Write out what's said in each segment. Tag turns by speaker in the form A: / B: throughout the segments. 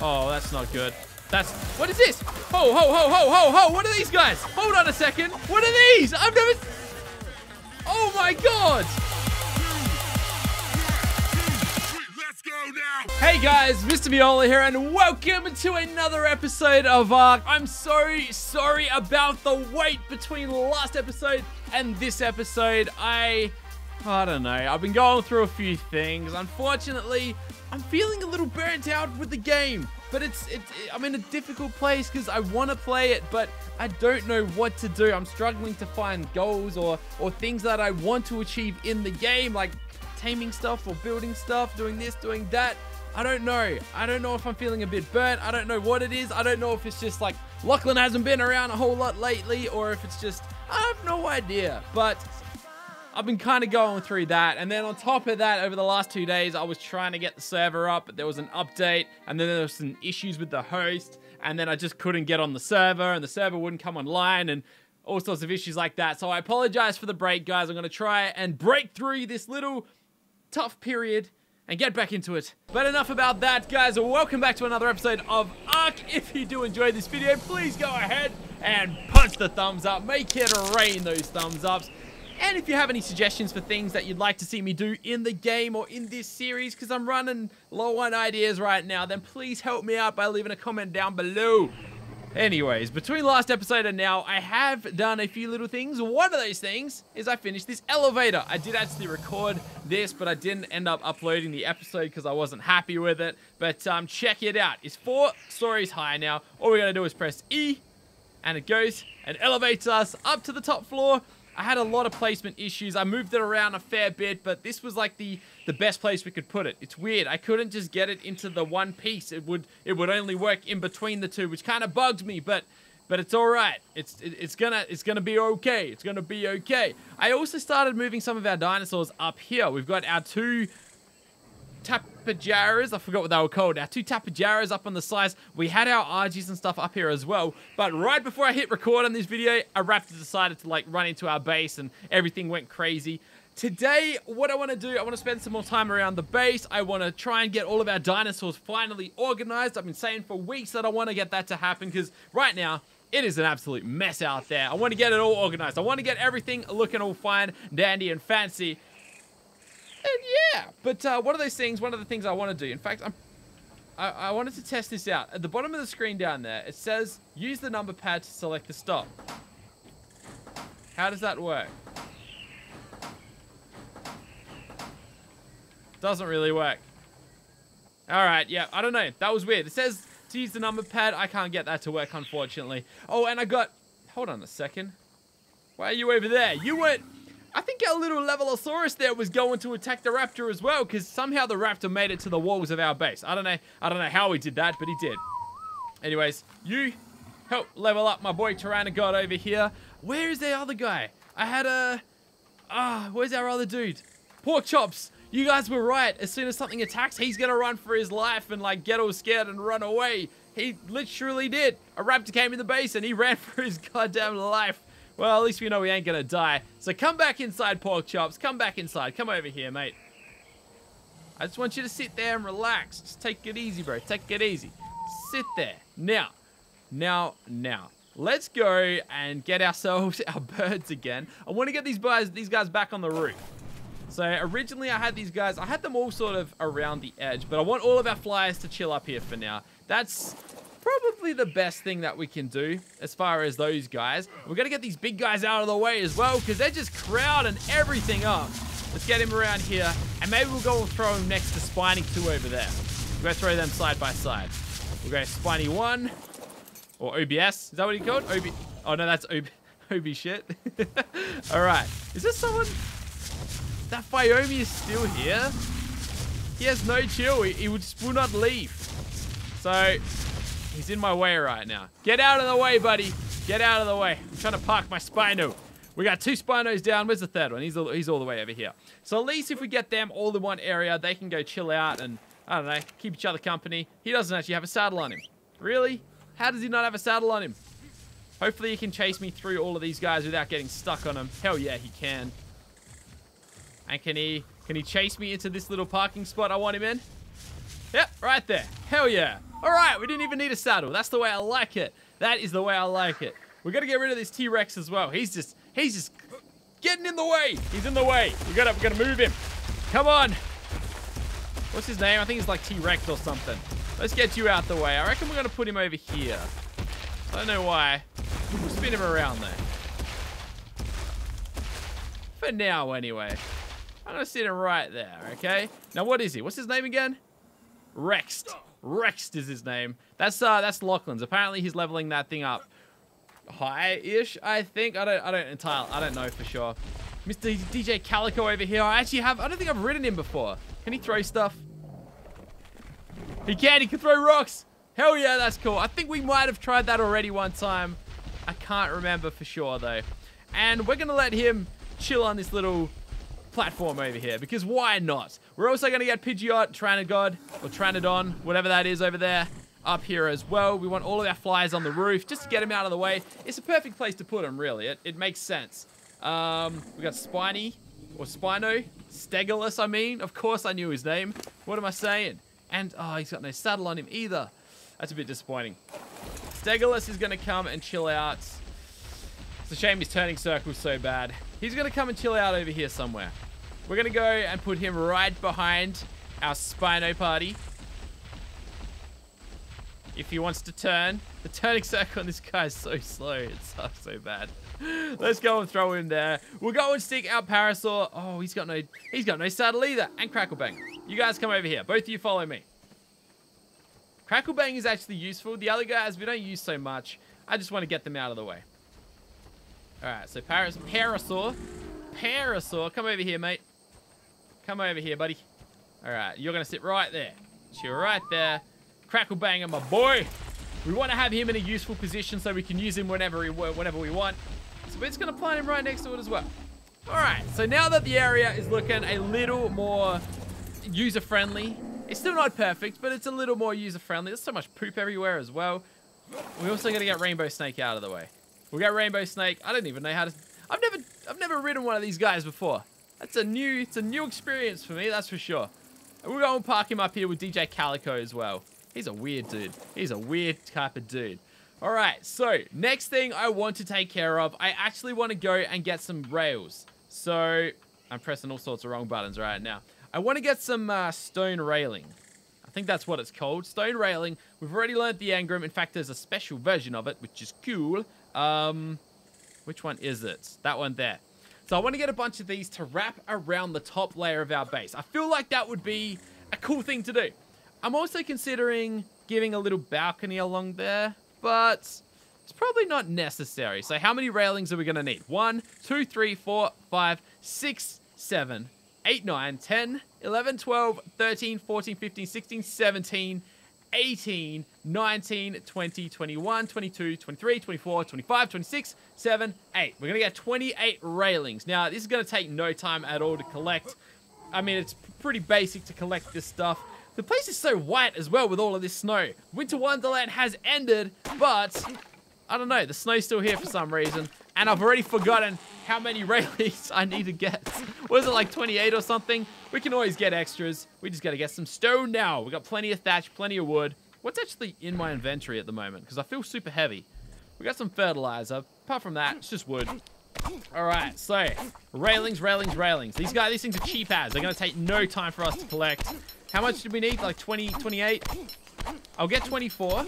A: Oh, that's not good. That's... What is this? Ho, ho, ho, ho, ho, ho! What are these guys? Hold on a second. What are these? I've never... Oh, my God! Hey guys, Mr. Meola here, and welcome to another episode of Ark. Uh, I'm so sorry about the wait between last episode and this episode. I, I don't know. I've been going through a few things. Unfortunately, I'm feeling a little burnt out with the game, but it's, it's I'm in a difficult place because I want to play it, but I don't know what to do. I'm struggling to find goals or, or things that I want to achieve in the game, like taming stuff or building stuff, doing this, doing that. I don't know. I don't know if I'm feeling a bit burnt. I don't know what it is. I don't know if it's just like Lachlan hasn't been around a whole lot lately or if it's just, I have no idea. But I've been kind of going through that. And then on top of that, over the last two days, I was trying to get the server up, but there was an update, and then there was some issues with the host, and then I just couldn't get on the server, and the server wouldn't come online, and all sorts of issues like that. So I apologize for the break, guys. I'm going to try and break through this little tough period and get back into it. But enough about that, guys. Welcome back to another episode of Ark. If you do enjoy this video, please go ahead and punch the thumbs up. Make it rain those thumbs ups. And if you have any suggestions for things that you'd like to see me do in the game or in this series, because I'm running low on ideas right now, then please help me out by leaving a comment down below. Anyways, between last episode and now, I have done a few little things. One of those things is I finished this elevator. I did actually record this, but I didn't end up uploading the episode because I wasn't happy with it. But um, check it out. It's four stories high now. All we got to do is press E, and it goes and elevates us up to the top floor I had a lot of placement issues. I moved it around a fair bit, but this was like the, the best place we could put it. It's weird. I couldn't just get it into the one piece. It would it would only work in between the two, which kind of bugged me, but but it's all right. It's it, it's gonna it's gonna be okay. It's gonna be okay. I also started moving some of our dinosaurs up here. We've got our two tapejaras. I forgot what they were called. Our two tapejaras up on the sides. We had our RGs and stuff up here as well. But right before I hit record on this video, a raptor decided to like run into our base and everything went crazy. Today, what I want to do, I want to spend some more time around the base. I want to try and get all of our dinosaurs finally organized. I've been saying for weeks that I want to get that to happen because right now, it is an absolute mess out there. I want to get it all organized. I want to get everything looking all fine, dandy, and fancy. And yeah, but uh, one of those things, one of the things I want to do, in fact, I'm, I, I wanted to test this out. At the bottom of the screen down there, it says use the number pad to select the stop. How does that work? Doesn't really work. All right, yeah, I don't know. That was weird. It says to use the number pad. I can't get that to work, unfortunately. Oh, and I got... Hold on a second. Why are you over there? You weren't... I think our little Levelosaurus there was going to attack the raptor as well because somehow the raptor made it to the walls of our base. I don't know. I don't know how he did that, but he did. Anyways, you help level up my boy Tyrannogod over here. Where is the other guy? I had a... Ah, oh, where's our other dude? Pork chops. You guys were right. As soon as something attacks, he's going to run for his life and like get all scared and run away. He literally did. A raptor came in the base and he ran for his goddamn life. Well, at least we know we ain't gonna die. So come back inside, Pork Chops. Come back inside. Come over here, mate. I just want you to sit there and relax. Just take it easy, bro. Take it easy. Sit there. Now, now, now. Let's go and get ourselves our birds again. I want to get these guys, these guys back on the roof. So originally I had these guys, I had them all sort of around the edge, but I want all of our flyers to chill up here for now. That's probably the best thing that we can do as far as those guys. We're going to get these big guys out of the way as well because they're just crowding everything up. Let's get him around here and maybe we'll go and throw him next to Spiny 2 over there. We'll go throw them side by side. We'll go Spiny 1 or OBS. Is that what he called? OB oh, no, that's OB OB shit. All right. Is this someone? That Fiomi is still here? He has no chill. He, he just will not leave. So He's in my way right now. Get out of the way, buddy. Get out of the way. I'm trying to park my Spino. We got two Spinos down. Where's the third one? He's all, he's all the way over here. So at least if we get them all in one area, they can go chill out and, I don't know, keep each other company. He doesn't actually have a saddle on him. Really? How does he not have a saddle on him? Hopefully he can chase me through all of these guys without getting stuck on them. Hell yeah, he can. And can he can he chase me into this little parking spot I want him in? Yep, right there. Hell yeah. All right, we didn't even need a saddle. That's the way I like it. That is the way I like it. We gotta get rid of this T-Rex as well. He's just, he's just getting in the way. He's in the way. We gotta, we gotta move him. Come on. What's his name? I think he's like T-Rex or something. Let's get you out the way. I reckon we're gonna put him over here. I don't know why. We'll spin him around there. For now, anyway. I'm gonna sit him right there, okay? Now, what is he? What's his name again? Rex. Rext is his name. That's uh, that's Lachlan's. Apparently, he's leveling that thing up high-ish. I think I don't I don't entirely I don't know for sure. Mr. DJ Calico over here. I actually have I don't think I've ridden him before. Can he throw stuff? He can. He can throw rocks. Hell yeah, that's cool. I think we might have tried that already one time. I can't remember for sure though. And we're gonna let him chill on this little platform over here because why not? We're also going to get Pidgeot, Tranagod, or Tranodon, whatever that is over there, up here as well. We want all of our flyers on the roof just to get them out of the way. It's a perfect place to put them, really. It, it makes sense. Um, we got Spiny, or Spino, Stegolas, I mean. Of course I knew his name. What am I saying? And, oh, he's got no saddle on him either. That's a bit disappointing. Stegolas is going to come and chill out. It's a shame he's turning circles so bad. He's going to come and chill out over here somewhere. We're going to go and put him right behind our Spino party. If he wants to turn. The turning circle on this guy is so slow. It's so bad. Let's go and throw him there. We'll go and stick our Parasaur. Oh, he's got no he's got no saddle either. And Cracklebang. You guys come over here. Both of you follow me. Cracklebang is actually useful. The other guys we don't use so much. I just want to get them out of the way. Alright, so Paras Parasaur. Parasaur, come over here, mate. Come over here, buddy. All right, you're going to sit right there. Chill right there. Crackle banger, my boy. We want to have him in a useful position so we can use him whenever we, whenever we want. So we're just going to plant him right next to it as well. All right, so now that the area is looking a little more user-friendly, it's still not perfect, but it's a little more user-friendly. There's so much poop everywhere as well. We're also going to get Rainbow Snake out of the way. We'll get Rainbow Snake. I don't even know how to... I've never, I've never ridden one of these guys before. That's a new, it's a new experience for me, that's for sure. And we're going to park him up here with DJ Calico as well. He's a weird dude. He's a weird type of dude. All right, so next thing I want to take care of, I actually want to go and get some rails. So I'm pressing all sorts of wrong buttons right now. I want to get some uh, stone railing. I think that's what it's called, stone railing. We've already learned the engram. In fact, there's a special version of it, which is cool. Um, which one is it? That one there. So I want to get a bunch of these to wrap around the top layer of our base. I feel like that would be a cool thing to do. I'm also considering giving a little balcony along there, but it's probably not necessary. So how many railings are we going to need? One, two, three, four, five, six, seven, eight, nine, ten, eleven, twelve, thirteen, fourteen, fifteen, sixteen, seventeen. 18, 19, 20, 21, 22, 23, 24, 25, 26, 7, 8. We're going to get 28 railings. Now, this is going to take no time at all to collect. I mean, it's pretty basic to collect this stuff. The place is so white as well with all of this snow. Winter Wonderland has ended, but I don't know. The snow's still here for some reason. And I've already forgotten how many railings I need to get. Was it like 28 or something? We can always get extras. We just got to get some stone now. We got plenty of thatch, plenty of wood. What's actually in my inventory at the moment? Because I feel super heavy. We got some fertilizer. Apart from that, it's just wood. All right, so railings, railings, railings. These guys, these things are cheap as. They're going to take no time for us to collect. How much do we need? Like 20, 28? I'll get 24.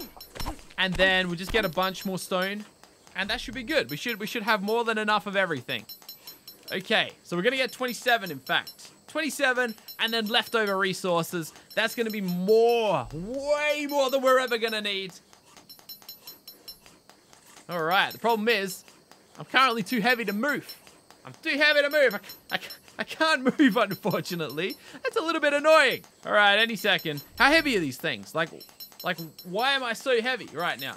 A: And then we'll just get a bunch more stone. And that should be good. We should, we should have more than enough of everything. Okay, so we're going to get 27, in fact. 27, and then leftover resources. That's going to be more, way more than we're ever going to need. All right, the problem is I'm currently too heavy to move. I'm too heavy to move. I, I, I can't move, unfortunately. That's a little bit annoying. All right, any second. How heavy are these things? Like, like, why am I so heavy right now?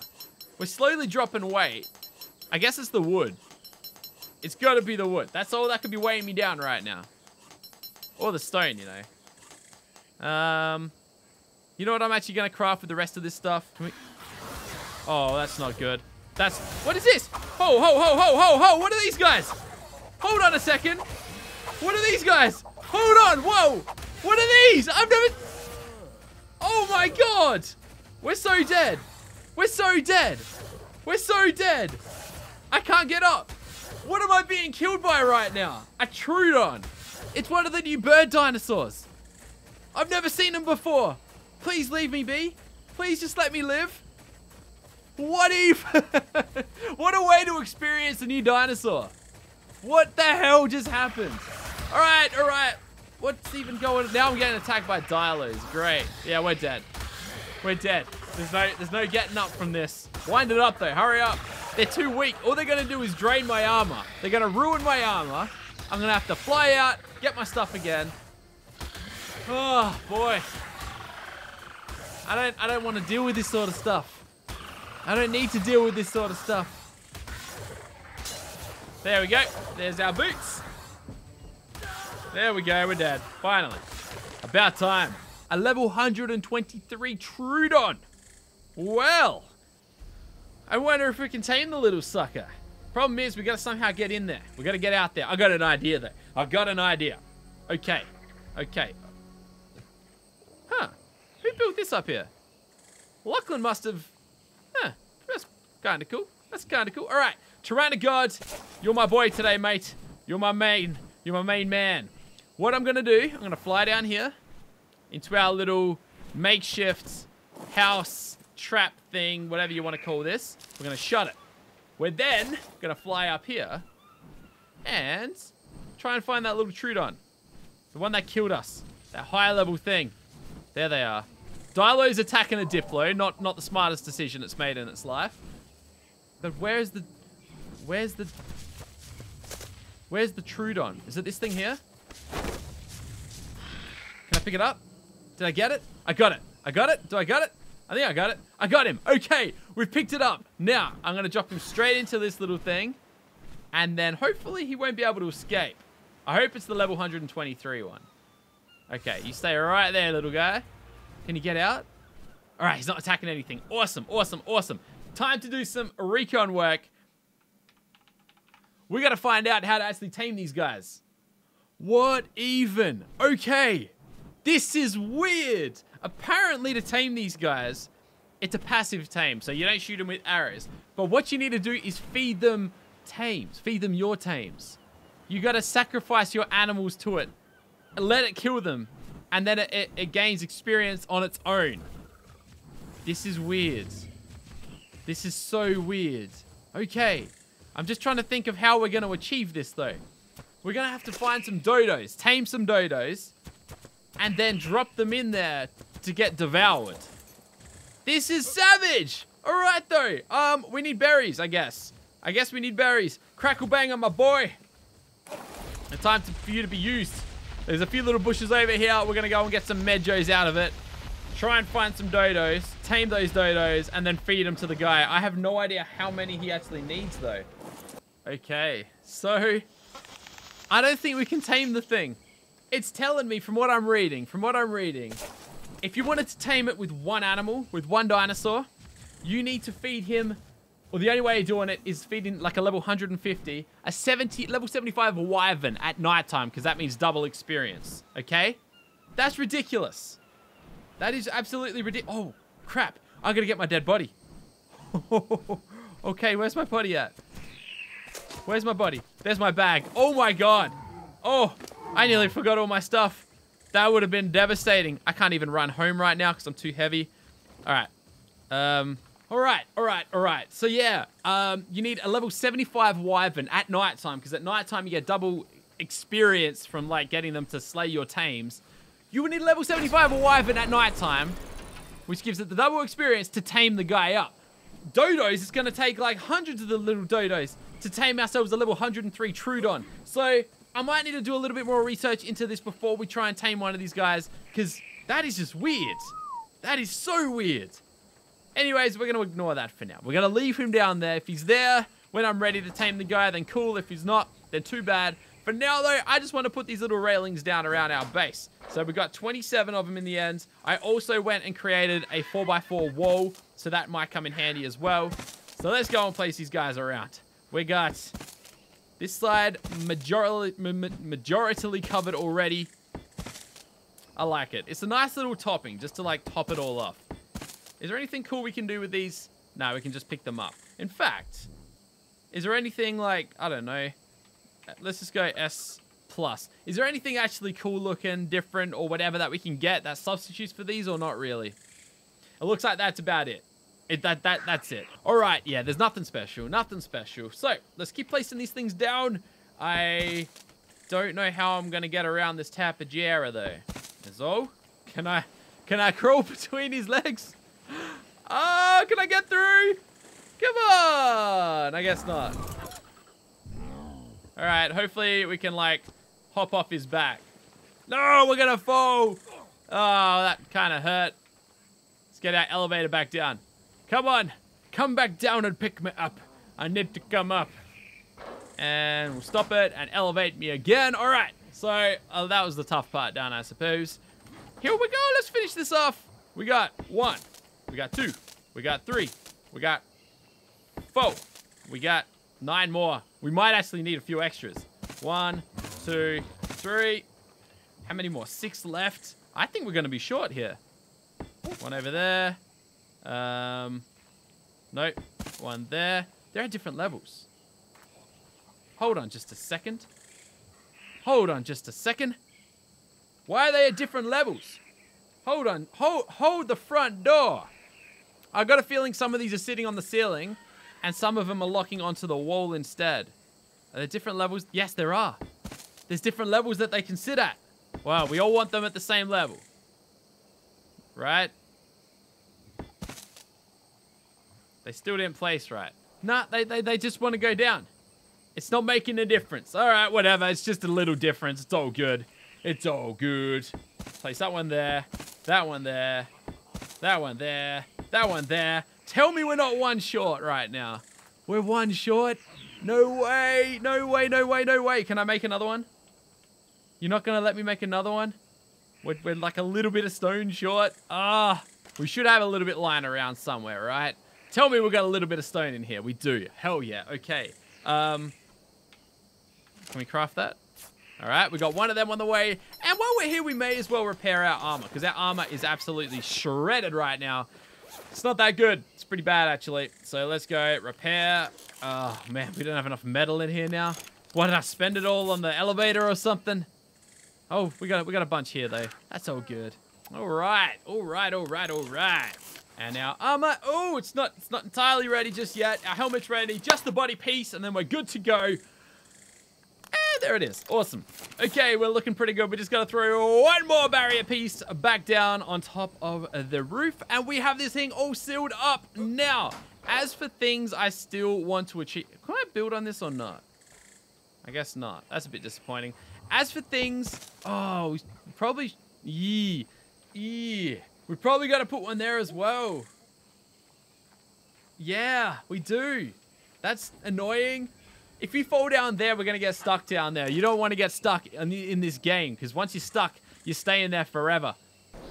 A: We're slowly dropping weight. I guess it's the wood. It's got to be the wood. That's all that could be weighing me down right now. Or the stone, you know. Um, you know what I'm actually going to craft with the rest of this stuff? Can we... Oh, that's not good. That's... What is this? Ho, ho, ho, ho, ho, ho! What are these guys? Hold on a second. What are these guys? Hold on. Whoa. What are these? I've never... Oh, my God. We're so dead. We're so dead. We're so dead. I can't get up. What am I being killed by right now? A Troodon. It's one of the new bird dinosaurs. I've never seen them before. Please leave me be. Please just let me live. What even? what a way to experience a new dinosaur. What the hell just happened? All right, all right. What's even going on? Now I'm getting attacked by Dilos. Great. Yeah, we're dead. We're dead. There's no, there's no getting up from this. Wind it up though. Hurry up. They're too weak. All they're gonna do is drain my armor. They're gonna ruin my armor. I'm gonna have to fly out, get my stuff again. Oh boy. I don't, I don't want to deal with this sort of stuff. I don't need to deal with this sort of stuff. There we go. There's our boots. There we go. We're dead. Finally. About time. A level 123 Troodon. Well, I wonder if we can tame the little sucker. Problem is, we gotta somehow get in there. We gotta get out there. I got an idea though. I have got an idea. Okay. Okay. Huh. Who built this up here? Lachlan must have... Huh. That's kinda cool. That's kinda cool. Alright. Tyrannogods, you're my boy today, mate. You're my main. You're my main man. What I'm gonna do, I'm gonna fly down here into our little makeshift house trap thing, whatever you want to call this. We're going to shut it. We're then going to fly up here and try and find that little Troodon. The one that killed us. That higher level thing. There they are. Dilo's attacking a Diplo. Not not the smartest decision it's made in its life. But where's the... Where's the... Where's the Troodon? Is it this thing here? Can I pick it up? Did I get it? I got it. I got it. Do I got it? I think I got it. I got him. Okay, we've picked it up. Now, I'm going to drop him straight into this little thing. And then hopefully he won't be able to escape. I hope it's the level 123 one. Okay, you stay right there, little guy. Can you get out? All right, he's not attacking anything. Awesome, awesome, awesome. Time to do some recon work. We got to find out how to actually tame these guys. What even? Okay. This is weird. Apparently to tame these guys, it's a passive tame, so you don't shoot them with arrows. But what you need to do is feed them tames. Feed them your tames. You gotta sacrifice your animals to it. Let it kill them. And then it, it, it gains experience on its own. This is weird. This is so weird. Okay. I'm just trying to think of how we're going to achieve this, though. We're going to have to find some dodos. Tame some dodos and then drop them in there to get devoured. This is savage! Alright though, um, we need berries, I guess. I guess we need berries. Crackle bang on my boy. It's time to, for you to be used. There's a few little bushes over here. We're going to go and get some medjos out of it. Try and find some dodos, tame those dodos, and then feed them to the guy. I have no idea how many he actually needs though. Okay, so I don't think we can tame the thing. It's telling me from what I'm reading, from what I'm reading, if you wanted to tame it with one animal, with one dinosaur, you need to feed him, or the only way you're doing it is feeding like a level 150, a 70, level 75 wyvern at nighttime, because that means double experience, okay? That's ridiculous. That is absolutely ridiculous. Oh, crap. I'm going to get my dead body. okay, where's my body at? Where's my body? There's my bag. Oh my god. Oh, I nearly forgot all my stuff. That would have been devastating. I can't even run home right now because I'm too heavy. All right. Um, all right, all right, all right. So yeah, um, you need a level 75 Wyvern at night time because at night time you get double experience from like getting them to slay your tames. You would need a level 75 Wyvern at night time, which gives it the double experience to tame the guy up. Dodos, it's going to take like hundreds of the little dodos to tame ourselves a level 103 Troodon. So I might need to do a little bit more research into this before we try and tame one of these guys, because that is just weird. That is so weird. Anyways, we're going to ignore that for now. We're going to leave him down there. If he's there when I'm ready to tame the guy, then cool. If he's not, then too bad. For now, though, I just want to put these little railings down around our base. So we got 27 of them in the end. I also went and created a 4x4 wall, so that might come in handy as well. So let's go and place these guys around. We got this slide, majority majoritarily covered already. I like it. It's a nice little topping just to like top it all off. Is there anything cool we can do with these? No, we can just pick them up. In fact, is there anything like, I don't know. Let's just go S plus. Is there anything actually cool looking, different or whatever that we can get that substitutes for these or not really? It looks like that's about it. It, that, that, that's it. All right, yeah, there's nothing special, nothing special. So let's keep placing these things down. I don't know how I'm gonna get around this tapejara though. Is all? Can I, can I crawl between his legs? Oh, can I get through? Come on! I guess not. All right, hopefully we can like hop off his back. No, we're gonna fall. Oh, that kind of hurt. Let's get our elevator back down. Come on. Come back down and pick me up. I need to come up. And we'll stop it and elevate me again. All right. So uh, that was the tough part done, I suppose. Here we go. Let's finish this off. We got one. We got two. We got three. We got four. We got nine more. We might actually need a few extras. One, two, three. How many more? Six left. I think we're going to be short here. One over there. Um, nope. one there. There are different levels. Hold on just a second. Hold on just a second. Why are they at different levels? Hold on. Hold, hold the front door. I got a feeling some of these are sitting on the ceiling and some of them are locking onto the wall instead. Are there different levels? Yes, there are. There's different levels that they can sit at. Wow, we all want them at the same level. Right? They still didn't place right. Nah, they, they, they just want to go down. It's not making a difference. All right, whatever. It's just a little difference. It's all good. It's all good. Place that one there. That one there. That one there. That one there. Tell me we're not one short right now. We're one short. No way. No way. No way. No way. Can I make another one? You're not going to let me make another one? We're, we're, like a little bit of stone short. Ah, we should have a little bit lying around somewhere, right? Tell me we've got a little bit of stone in here. We do. Hell yeah. Okay. Um, can we craft that? All right, we got one of them on the way. And while we're here, we may as well repair our armor because our armor is absolutely shredded right now. It's not that good. It's pretty bad, actually. So let's go repair. Oh, man, we don't have enough metal in here now. Why did I spend it all on the elevator or something? Oh, we got, we got a bunch here, though. That's all good. All right, all right, all right, all right. And our armor, oh, it's not it's not entirely ready just yet. Our helmet's ready, just the body piece, and then we're good to go. And there it is. Awesome. Okay, we're looking pretty good. We just got to throw one more barrier piece back down on top of the roof. And we have this thing all sealed up now. As for things I still want to achieve... Can I build on this or not? I guess not. That's a bit disappointing. As for things... Oh, probably... Yeah. Yeah. We probably got to put one there as well. Yeah, we do. That's annoying. If we fall down there, we're going to get stuck down there. You don't want to get stuck in this game because once you're stuck, you stay in there forever.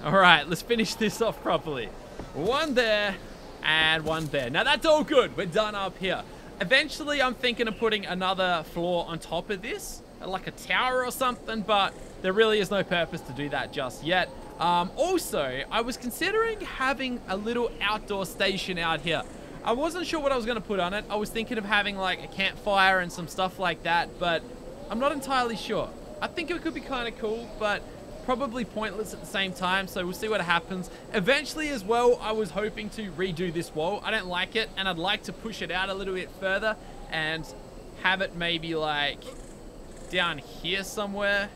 A: All right, let's finish this off properly. One there and one there. Now, that's all good. We're done up here. Eventually, I'm thinking of putting another floor on top of this, like a tower or something, but there really is no purpose to do that just yet. Um, also, I was considering having a little outdoor station out here. I wasn't sure what I was going to put on it. I was thinking of having like a campfire and some stuff like that, but I'm not entirely sure. I think it could be kind of cool, but probably pointless at the same time, so we'll see what happens. Eventually as well, I was hoping to redo this wall. I don't like it, and I'd like to push it out a little bit further and have it maybe like down here somewhere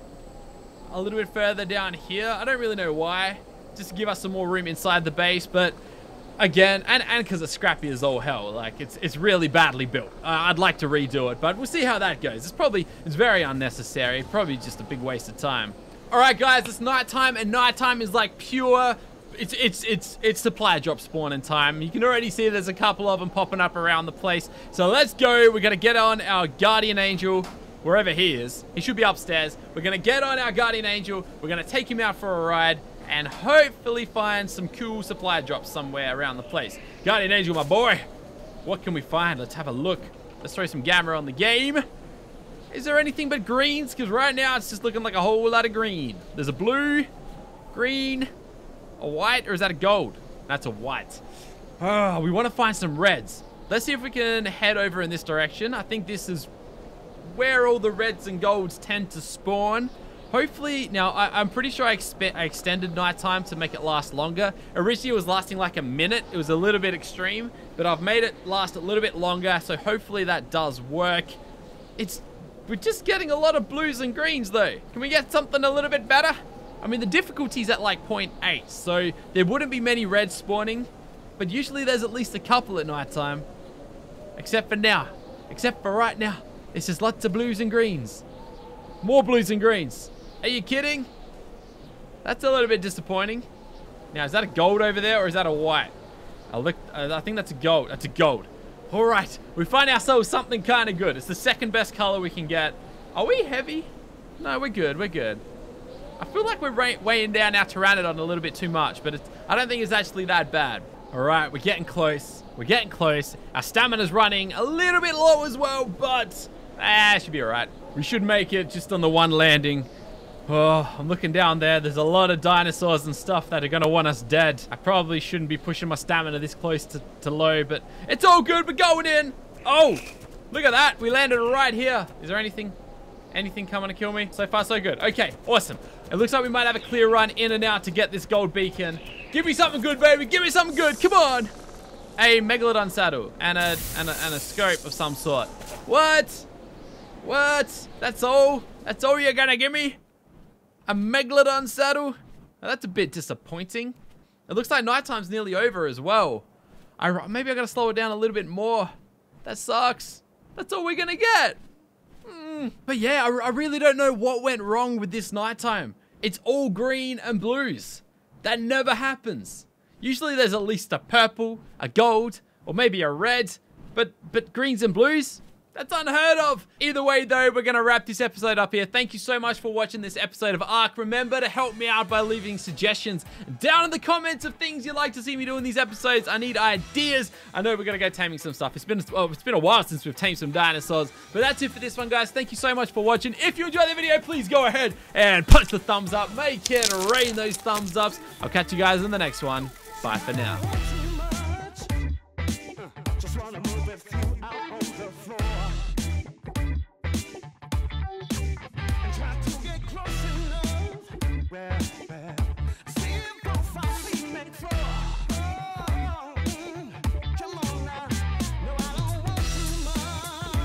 A: a little bit further down here. I don't really know why. Just to give us some more room inside the base, but again, and and because it's scrappy as all hell. Like it's it's really badly built. Uh, I'd like to redo it, but we'll see how that goes. It's probably it's very unnecessary. Probably just a big waste of time. All right, guys, it's nighttime, and nighttime is like pure. It's it's it's it's supply drop spawn in time. You can already see there's a couple of them popping up around the place. So let's go. We're gonna get on our guardian angel wherever he is. He should be upstairs. We're going to get on our guardian angel. We're going to take him out for a ride and hopefully find some cool supply drops somewhere around the place. Guardian angel, my boy. What can we find? Let's have a look. Let's throw some gamma on the game. Is there anything but greens? Because right now it's just looking like a whole lot of green. There's a blue, green, a white, or is that a gold? That's a white. Oh, we want to find some reds. Let's see if we can head over in this direction. I think this is where all the reds and golds tend to spawn. Hopefully, now I, am pretty sure I, I extended night time to make it last longer. Originally it was lasting like a minute. It was a little bit extreme, but I've made it last a little bit longer. So hopefully that does work. It's, we're just getting a lot of blues and greens though. Can we get something a little bit better? I mean, the difficulty's at like 0.8, so there wouldn't be many reds spawning, but usually there's at least a couple at night time. Except for now. Except for right now. It's just lots of blues and greens. More blues and greens. Are you kidding? That's a little bit disappointing. Now, is that a gold over there or is that a white? I look. Uh, I think that's a gold. That's a gold. All right. We find ourselves something kind of good. It's the second best color we can get. Are we heavy? No, we're good. We're good. I feel like we're weighing down our Pteranodon a little bit too much, but I don't think it's actually that bad. All right, we're getting close. We're getting close. Our stamina's running a little bit low as well, but Ah, should be alright. We should make it just on the one landing. Oh, I'm looking down there. There's a lot of dinosaurs and stuff that are going to want us dead. I probably shouldn't be pushing my stamina this close to, to low, but it's all good. We're going in. Oh, look at that. We landed right here. Is there anything? Anything coming to kill me? So far, so good. Okay, awesome. It looks like we might have a clear run in and out to get this gold beacon. Give me something good, baby. Give me something good. Come on. A megalodon saddle and a, and a, and a scope of some sort. What? What? That's all? That's all you're gonna give me? A Megalodon saddle? Now, that's a bit disappointing. It looks like nighttime's nearly over as well. I Maybe I gotta slow it down a little bit more. That sucks. That's all we're gonna get. Mm. But yeah, I, I really don't know what went wrong with this nighttime. It's all green and blues. That never happens. Usually there's at least a purple, a gold, or maybe a red, but but greens and blues, that's unheard of. Either way, though, we're going to wrap this episode up here. Thank you so much for watching this episode of ARK. Remember to help me out by leaving suggestions down in the comments of things you'd like to see me do in these episodes. I need ideas. I know we're going to go taming some stuff. It's been, oh, it's been a while since we've tamed some dinosaurs. But that's it for this one, guys. Thank you so much for watching. If you enjoyed the video, please go ahead and punch the thumbs up. Make it rain those thumbs ups. I'll catch you guys in the next one. Bye for now. bad, bad.